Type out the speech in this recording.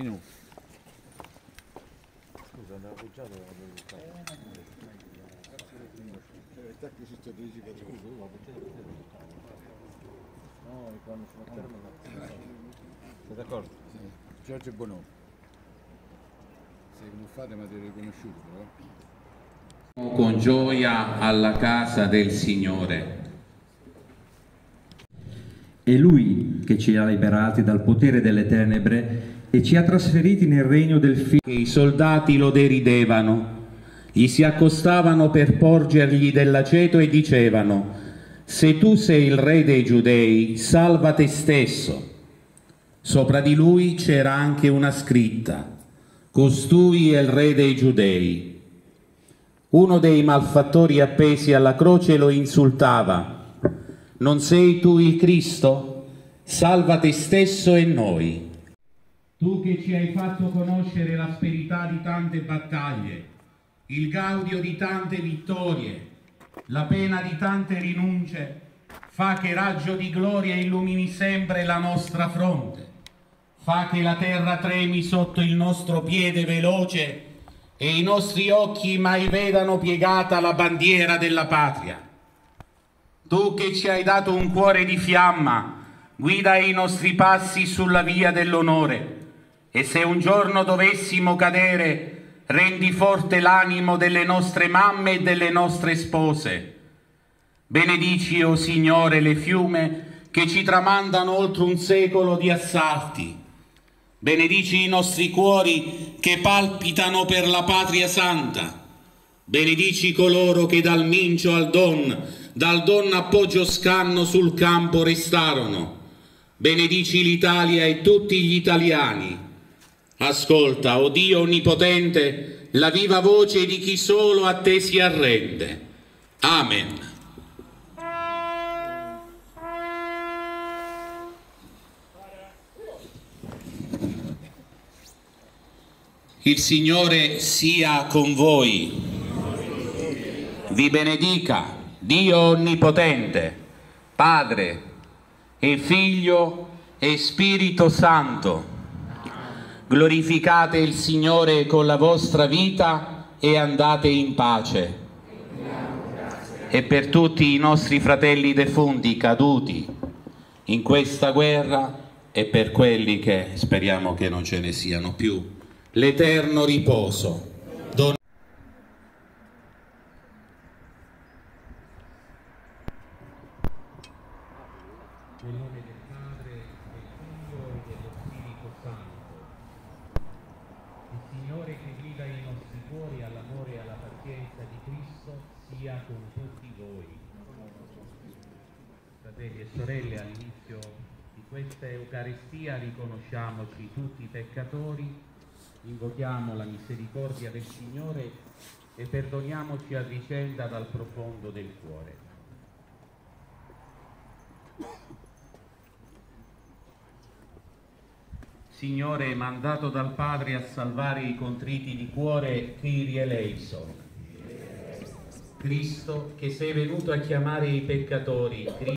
Minuto. Scusa, andavo appoggiato Attacchi strategica No, quando sono a termine. Sei d'accordo? Giorgio Bonomo. Sei muffate ma ti riconosciuto però. con gioia alla casa del Signore. È Lui che ci ha liberati dal potere delle tenebre e ci ha trasferiti nel regno del Figlio. I soldati lo deridevano, gli si accostavano per porgergli dell'aceto e dicevano, se tu sei il re dei giudei, salva te stesso. Sopra di lui c'era anche una scritta, costui è il re dei giudei. Uno dei malfattori appesi alla croce lo insultava, non sei tu il Cristo? Salva te stesso e noi. Tu che ci hai fatto conoscere l'asperità di tante battaglie, il gaudio di tante vittorie, la pena di tante rinunce, fa che raggio di gloria illumini sempre la nostra fronte, fa che la terra tremi sotto il nostro piede veloce e i nostri occhi mai vedano piegata la bandiera della patria. Tu che ci hai dato un cuore di fiamma, guida i nostri passi sulla via dell'onore e se un giorno dovessimo cadere, rendi forte l'animo delle nostre mamme e delle nostre spose. Benedici, o oh Signore, le fiume che ci tramandano oltre un secolo di assalti. Benedici i nostri cuori che palpitano per la patria santa. Benedici coloro che dal Mincio al Don, dal Don a Poggio Scanno sul campo restarono. Benedici l'Italia e tutti gli italiani Ascolta, o oh Dio Onnipotente, la viva voce di chi solo a te si arrende. Amen. Il Signore sia con voi. Vi benedica Dio Onnipotente, Padre e Figlio e Spirito Santo glorificate il Signore con la vostra vita e andate in pace. E per tutti i nostri fratelli defunti caduti in questa guerra e per quelli che speriamo che non ce ne siano più, l'eterno riposo. Nel nome del Padre, del Figlio e dello Spirito Santo. Il Signore che guida i nostri cuori all'amore e alla pazienza di Cristo sia con tutti voi. Fratelli e sorelle, all'inizio di questa Eucaristia riconosciamoci tutti peccatori, invochiamo la misericordia del Signore e perdoniamoci a vicenda dal profondo del cuore. Signore, mandato dal Padre a salvare i contriti di cuore, Kyrie eleison. Cristo, che sei venuto a chiamare i peccatori,